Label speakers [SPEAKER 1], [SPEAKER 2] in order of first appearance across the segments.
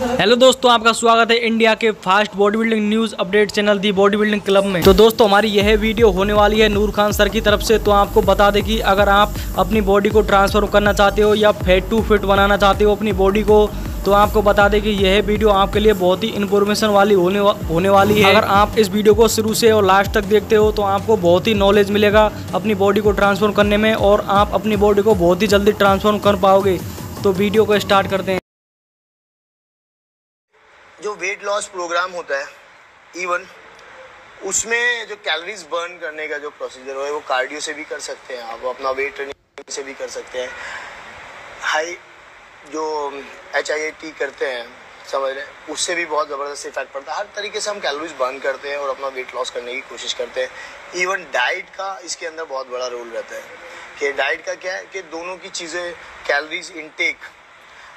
[SPEAKER 1] Hello दोस्तों आपका स्वागत है इंडिया के fast body building news update channel the body building club में। तो दोस्तों हमारी यह वीडियो होने वाली है नूर खान सर की तरफ़ से तो आपको बता दें कि अगर आप अपनी बॉडी को ट्रांसफ़र करना चाहते हो या फेट टू फिट बनाना चाहते हो अपनी बॉडी को तो आपको बता दें कि यह वीडियो आपके लिए बहुत ही इन्फॉर्मेशन वाली होने वा, होने वाली है। अगर आप इस वीडियो को शुरू से और लास्ट तक देखते हो तो आपको बहुत ही नॉलेज मिलेगा अपनी बॉडी को ट्रांसफॉर्म करने में और आप अपनी बॉडी को बहुत ही जल्दी ट्रांसफॉर्म कर पाओगे। तो वीडियो को स्टार्ट करते हैं।
[SPEAKER 2] जो वेट लॉस प्रोग्राम होता है इवन उसमें जो कैलोरीज बर्न करने का जो प्रोसीजर है, वो कार्डियो से भी कर सकते हैं आप अपना वेट ट्रेनिंग से भी कर सकते हैं। हाई जो एच आई टी करते हैं, समझ रहे हैं, उससे भी बहुत ज़बरदस्त इफ़ेक्ट पड़ता है। हर तरीके से हम कैलोरीज बर्न करते हैं और अपना वेट लॉस करने की कोशिश करते हैं। इवन डाइट का इसके अंदर बहुत बड़ा रोल रहता है कि डाइट का क्या है कि दोनों की चीज़ें कैलोरीज इनटेक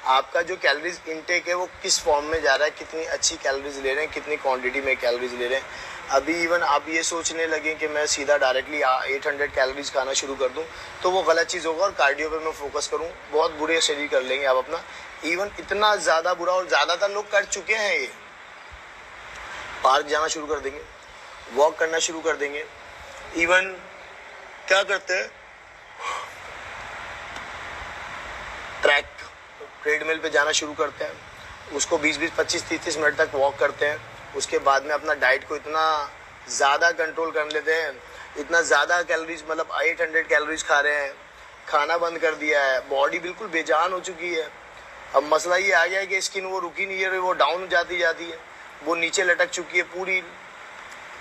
[SPEAKER 2] आपका जो कैलोरीज इनटेक है, वो किस फॉर्म में जा रहा है, कितनी अच्छी कैलोरीज ले रहे हैं, कितनी क्वांटिटी में कैलोरीज ले रहे हैं। अभी इवन आप ये सोचने लगे कि मैं सीधा डायरेक्टली 800 कैलोरीज खाना शुरू कर दूँ तो वो गलत चीज़ होगा और कार्डियो पे मैं फोकस करूँ। बहुत बुरे शरीर कर लेंगे आप अपना। इवन इतना ज़्यादा बुरा और ज़्यादातर लोग कर चुके हैं ये। पार्क जाना शुरू कर देंगे वॉक करना शुरू कर देंगे। इवन क्या करते हैं? ट्रेडमिल पे जाना शुरू करते हैं। उसको 20-20 25-30 मिनट तक वॉक करते हैं। उसके बाद में अपना डाइट को इतना ज़्यादा कंट्रोल कर लेते हैं। इतना ज़्यादा कैलोरीज मतलब 800 कैलोरीज खा रहे हैं। खाना बंद कर दिया है। बॉडी बिल्कुल बेजान हो चुकी है। अब मसला ये आ गया है कि स्किन वो रुकी नहीं है, वो डाउन जाती जाती है। वो नीचे लटक चुकी है पूरी।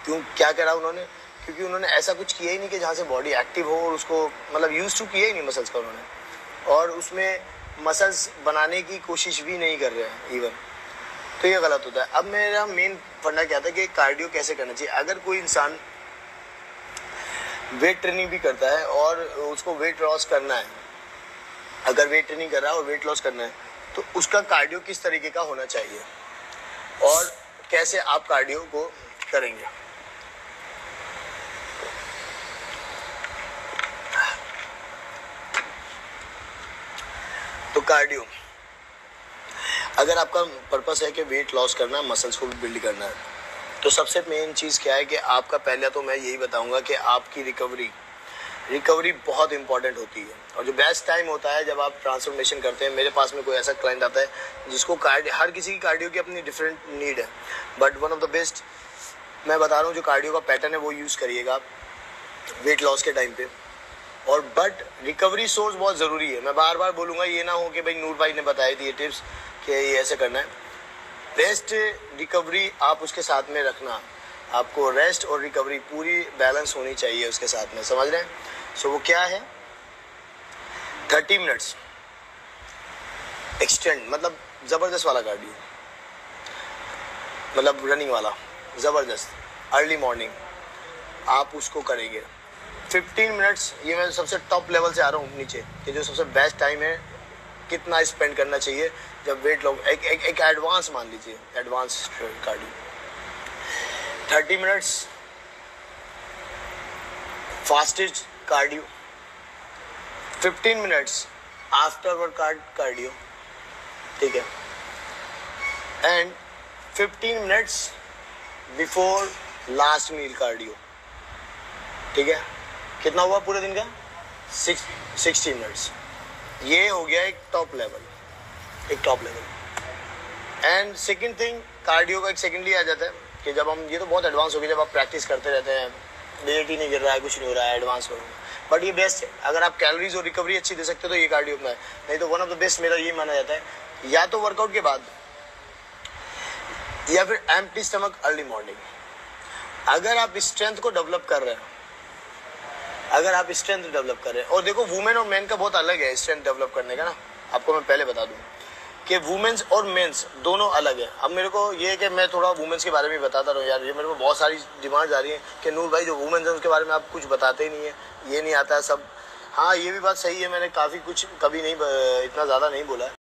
[SPEAKER 2] क्यों? क्या करा उन्होंने? क्योंकि उन्होंने ऐसा कुछ किया ही नहीं कि जहाँ से बॉडी एक्टिव हो और उसको मतलब यूज़ टू किया ही नहीं मसल्स का उन्होंने। और उसमें मसल्स बनाने की कोशिश भी नहीं कर रहे हैं इवन तो ये गलत होता है। अब मेरा मेन फंडा क्या था कि कार्डियो कैसे करना चाहिए? अगर कोई इंसान वेट ट्रेनिंग भी करता है और उसको वेट लॉस करना है, अगर वेट ट्रेनिंग कर रहा है और वेट लॉस करना है तो उसका कार्डियो किस तरीके का होना चाहिए? और कैसे आप कार्डियो को करेंगे? कार्डियो अगर आपका पर्पस है कि वेट लॉस करना है मसल्स को बिल्ड करना है तो सबसे मेन चीज़ क्या है कि आपका, पहले तो मैं यही बताऊँगा कि आपकी रिकवरी रिकवरी बहुत इंपॉर्टेंट होती है। और जो बेस्ट टाइम होता है जब आप ट्रांसफॉर्मेशन करते हैं, मेरे पास में कोई ऐसा क्लाइंट आता है जिसको कार्डियो हर किसी की कार्डियो की अपनी डिफरेंट नीड है। But one of the best मैं बता रहा हूँ, जो कार्डियो का पैटर्न है, वो यूज़ करिएगा आप वेट लॉस के टाइम पे। और बट रिकवरी सोर्स बहुत ज़रूरी है। मैं बार बार बोलूँगा ये ना हो कि भाई नूर भाई ने बताई थी ये टिप्स कि ये ऐसे करना है। रेस्ट रिकवरी आप उसके साथ में रखना। आपको रेस्ट और रिकवरी पूरी बैलेंस होनी चाहिए उसके साथ में। समझ रहे हैं? सो so, वो क्या है? थर्टी मिनट्स एक्सटेंड मतलब ज़बरदस्त वाला कार्डियो मतलब रनिंग वाला। ज़बरदस्त। अर्ली मॉर्निंग आप उसको करेंगे। 15 मिनट्स ये मैं सबसे टॉप लेवल से आ रहा हूँ नीचे, कि जो सबसे बेस्ट टाइम है, कितना स्पेंड करना चाहिए, जब वेट लॉस एक एक एक एडवांस मान लीजिए advance cardio thirty minutes fastest cardio fifteen minutes after work cardio ठीक है? And fifteen minutes before last meal cardio ठीक है? कितना हुआ पूरे दिन का? सिक्स सिक्सटी मिनट्स ये हो गया एक टॉप लेवल एक top level and second thing cardio का एक सेकेंडली आ जाता है, कि जब हम, ये तो बहुत एडवांस हो गया जब आप प्रैक्टिस करते रहते हैं। वेट ही नहीं गिर रहा है, कुछ नहीं हो रहा है एडवांस हो बट ये बेस्ट है। अगर आप कैलोरीज और रिकवरी अच्छी दे सकते हो तो ये कार्डियो में नहीं तो वन ऑफ़ द बेस्ट मेरा ये माना जाता है। या तो वर्कआउट के बाद, या फिर एम्प्टी स्टमक अर्ली मॉर्निंग अगर आप स्ट्रेंथ को डेवलप कर रहे हैं अगर आप स्ट्रेंथ डेवलप कर और देखो वुमेन और मैन का बहुत अलग है स्ट्रेंथ डेवलप करने का ना। आपको मैं पहले बता दूँ कि वुमेन्स और मेंस दोनों अलग है। अब मेरे को ये है कि मैं थोड़ा वुमेन्स के बारे में बताता रहूँ। यार, ये मेरे को बहुत सारी डिमांड्स आ रही हैं कि नूर भाई, जो वुमेन्स हैं उसके बारे में आप कुछ बताते ही नहीं है। ये नहीं आता सब। हाँ ये भी बात सही है। मैंने काफ़ी कुछ कभी नहीं इतना ज़्यादा नहीं बोला। है